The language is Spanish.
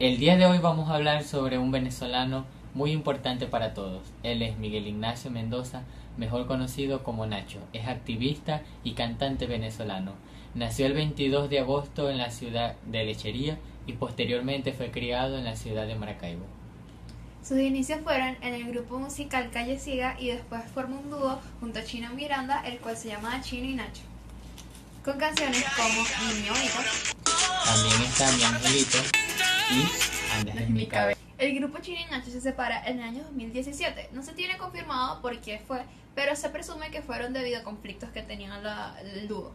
El día de hoy vamos a hablar sobre un venezolano muy importante para todos. Él es Miguel Ignacio Mendoza, mejor conocido como Nacho. Es activista y cantante venezolano. Nació el 22 de agosto en la ciudad de Lechería y posteriormente fue criado en la ciudad de Maracaibo. Sus inicios fueron en el grupo musical Calle Siga y después formó un dúo junto a Chino Miranda, el cual se llamaba Chino y Nacho. Con canciones como Niño También está Mi Angelito y Andas en mi cabeza. El grupo Chino y Nacho se separa en el año 2017. No se tiene confirmado por qué fue, pero se presume que fueron debido a conflictos que tenían la, el dúo.